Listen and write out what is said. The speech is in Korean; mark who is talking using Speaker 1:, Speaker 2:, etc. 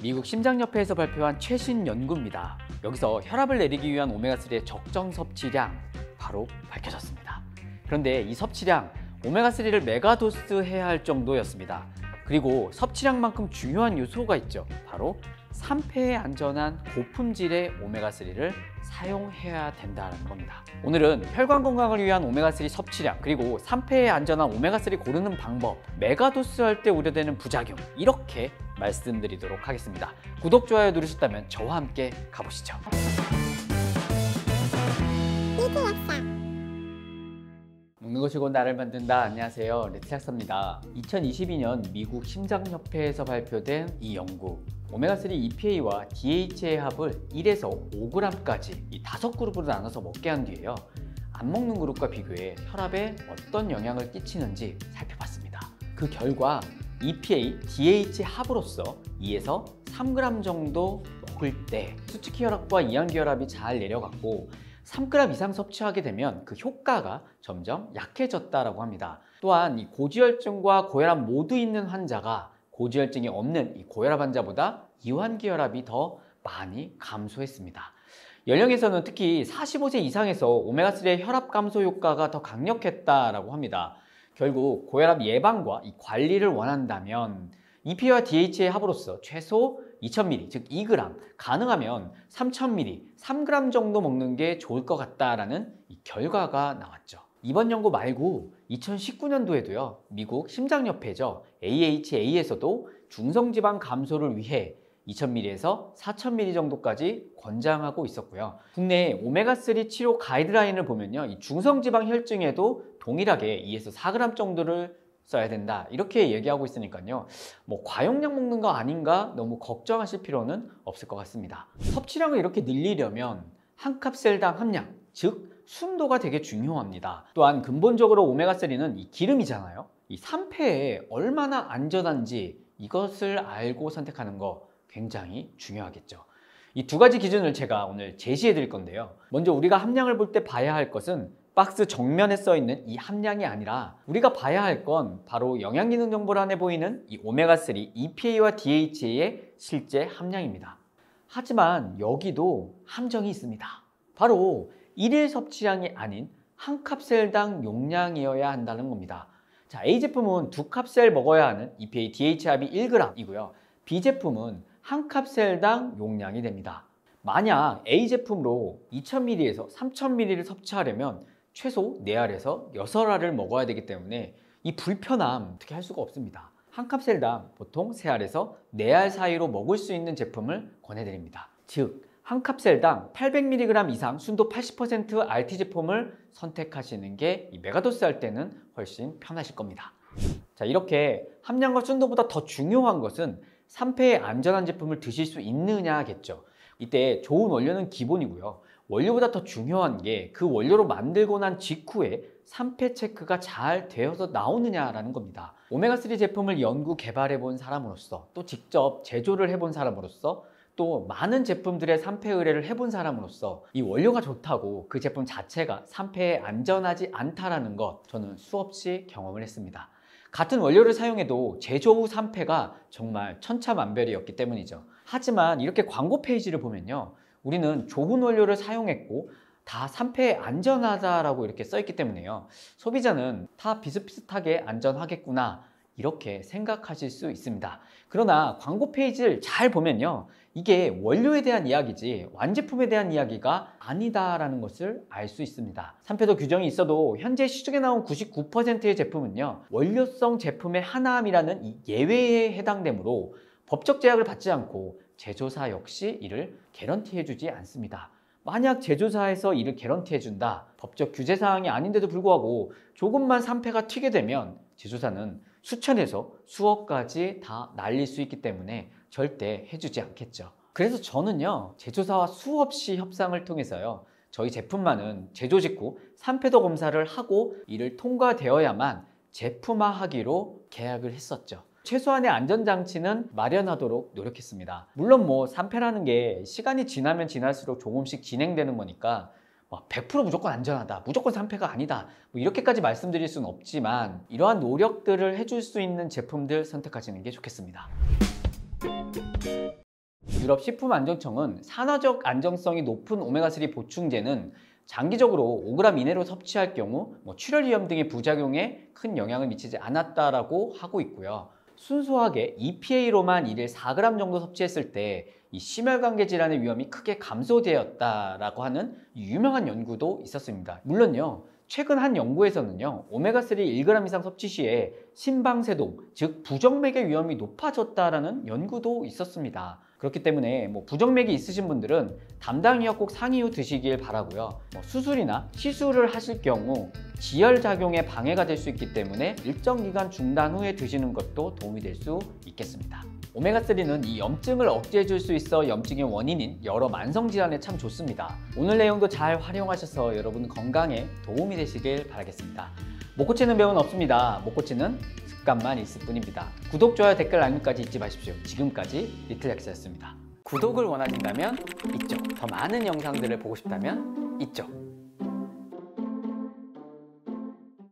Speaker 1: 미국 심장협회에서 발표한 최신 연구입니다. 여기서 혈압을 내리기 위한 오메가3의 적정 섭취량 바로 밝혀졌습니다. 그런데 이 섭취량 오메가3를 megadose 해야 할 정도였습니다. 그리고 섭취량만큼 중요한 요소가 있죠. 바로 산패에 안전한 고품질의 오메가3를 사용해야 된다는 겁니다. 오늘은 혈관 건강을 위한 오메가3 섭취량 그리고 산패에 안전한 오메가3 고르는 방법 megadose 할 때 우려되는 부작용 이렇게 말씀드리도록 하겠습니다. 구독, 좋아요 누르셨다면 저와 함께 가보시죠. 먹는 것이 곧 나를 만든다. 안녕하세요. 레트 약사입니다. 2022년 미국 심장협회에서 발표된 이 연구 오메가3 EPA와 DHA의 합을 1에서 5g까지 이 다섯 그룹으로 나눠서 먹게 한 뒤에요. 안 먹는 그룹과 비교해 혈압에 어떤 영향을 끼치는지 살펴봤습니다. 그 결과 EPA, DHA 합으로서 2에서 3g 정도 먹을 때 수축기 혈압과 이항기 혈압이 잘 내려갔고 3g 이상 섭취하게 되면 그 효과가 점점 약해졌다라고 합니다. 또한 이 고지혈증과 고혈압 모두 있는 환자가 고지혈증이 없는 이 고혈압 환자보다 이완기 혈압이 더 많이 감소했습니다. 연령에서는 특히 45세 이상에서 오메가3의 혈압 감소 효과가 더 강력했다라고 합니다. 결국 고혈압 예방과 이 관리를 원한다면 EPA와 DHA의 합으로서 최소 2000ml, 즉 2g, 가능하면 3000ml, 3g 정도 먹는 게 좋을 것 같다라는 이 결과가 나왔죠. 이번 연구 말고 2019년도에도요, 미국 심장협회죠, AHA에서도 중성지방 감소를 위해 2000ml에서 4000ml 정도까지 권장하고 있었고요. 국내 오메가3 치료 가이드라인을 보면요. 이 중성지방 혈증에도 동일하게 2에서 4g 정도를 써야 된다. 이렇게 얘기하고 있으니까요. 뭐 과용량 먹는 거 아닌가 너무 걱정하실 필요는 없을 것 같습니다. 섭취량을 이렇게 늘리려면 한 캅셀당 함량, 즉 순도가 되게 중요합니다. 또한 근본적으로 오메가3는 이 기름이잖아요. 이 산패에 얼마나 안전한지 이것을 알고 선택하는 거 굉장히 중요하겠죠. 이 두 가지 기준을 제가 오늘 제시해 드릴 건데요. 먼저 우리가 함량을 볼 때 봐야 할 것은 박스 정면에 써 있는 이 함량이 아니라 우리가 봐야 할 건 바로 영양기능 정보란에 보이는 이 오메가3 EPA와 DHA의 실제 함량입니다. 하지만 여기도 함정이 있습니다. 바로 일일 섭취량이 아닌 한 캅셀당 용량이어야 한다는 겁니다. 자, A 제품은 두 캅셀 먹어야 하는 EPA, DHA 합이 1g이고요. B 제품은 한 캅셀당 용량이 됩니다. 만약 A 제품으로 2000ml에서 3000ml를 섭취하려면 최소 4알에서 6알을 먹어야 되기 때문에 이 불편함 어떻게 할 수가 없습니다. 한 캅셀당 보통 3알에서 4알 사이로 먹을 수 있는 제품을 권해드립니다. 즉, 한 캅셀당 800mg 이상 순도 80% RT 제품을 선택하시는 게 메가도스 할 때는 훨씬 편하실 겁니다. 자, 이렇게 함량과 순도보다 더 중요한 것은 3폐에 안전한 제품을 드실 수 있느냐겠죠. 이때 좋은 원료는 기본이고요. 원료보다 더 중요한 게 그 원료로 만들고 난 직후에 3폐 체크가 잘 되어서 나오느냐라는 겁니다. 오메가3 제품을 연구 개발해 본 사람으로서 또 직접 제조를 해 본 사람으로서 또 많은 제품들의 3폐 의뢰를 해본 사람으로서 이 원료가 좋다고 그 제품 자체가 3폐에 안전하지 않다라는 것 저는 수없이 경험을 했습니다. 같은 원료를 사용해도 제조 후 3폐가 정말 천차만별이었기 때문이죠. 하지만 이렇게 광고 페이지를 보면요. 우리는 좋은 원료를 사용했고 다 3폐에 안전하다라고 이렇게 써있기 때문에요. 소비자는 다 비슷비슷하게 안전하겠구나 이렇게 생각하실 수 있습니다. 그러나 광고 페이지를 잘 보면요. 이게 원료에 대한 이야기지 완제품에 대한 이야기가 아니다라는 것을 알 수 있습니다. 3패도 규정이 있어도 현재 시중에 나온 99%의 제품은요. 원료성 제품의 하나함이라는 이 예외에 해당되므로 법적 제약을 받지 않고 제조사 역시 이를 개런티해주지 않습니다. 만약 제조사에서 이를 개런티해준다, 법적 규제 사항이 아닌데도 불구하고 조금만 3패가 튀게 되면 제조사는 수천에서 수억까지 다 날릴 수 있기 때문에 절대 해주지 않겠죠. 그래서 저는요, 제조사와 수없이 협상을 통해서요, 저희 제품만은 제조 직후 3패도 검사를 하고 이를 통과되어야만 제품화하기로 계약을 했었죠. 최소한의 안전장치는 마련하도록 노력했습니다. 물론 뭐 3패라는 게 시간이 지나면 지날수록 조금씩 진행되는 거니까 100% 무조건 안전하다, 무조건 3패가 아니다 뭐 이렇게까지 말씀드릴 수는 없지만 이러한 노력들을 해줄 수 있는 제품들 선택하시는 게 좋겠습니다. 유럽 식품안전청은 산화적 안정성이 높은 오메가3 보충제는 장기적으로 5g 이내로 섭취할 경우 뭐 출혈 위험 등의 부작용에 큰 영향을 미치지 않았다라고 하고 있고요. 순수하게 EPA로만 일일 4g 정도 섭취했을 때 이 심혈관계 질환의 위험이 크게 감소되었다라고 하는 유명한 연구도 있었습니다. 물론요. 최근 한 연구에서는요, 오메가3 1g 이상 섭취 시에 심방세동, 즉 부정맥의 위험이 높아졌다라는 연구도 있었습니다. 그렇기 때문에 뭐 부정맥이 있으신 분들은 담당의학 꼭 상의 후 드시길 바라고요. 뭐 수술이나 시술을 하실 경우 지혈 작용에 방해가 될 수 있기 때문에 일정 기간 중단 후에 드시는 것도 도움이 될 수 있겠습니다. 오메가3는 이 염증을 억제해 줄 수 있어 염증의 원인인 여러 만성 질환에 참 좋습니다. 오늘 내용도 잘 활용하셔서 여러분 건강에 도움이 되시길 바라겠습니다. 못 고치는 병은 없습니다. 못 고치는 습관만 있을 뿐입니다. 구독, 좋아요, 댓글, 알림까지 잊지 마십시오. 지금까지 리틀엑스였습니다. 구독을 원하신다면 이쪽, 더 많은 영상들을 보고 싶다면 이쪽.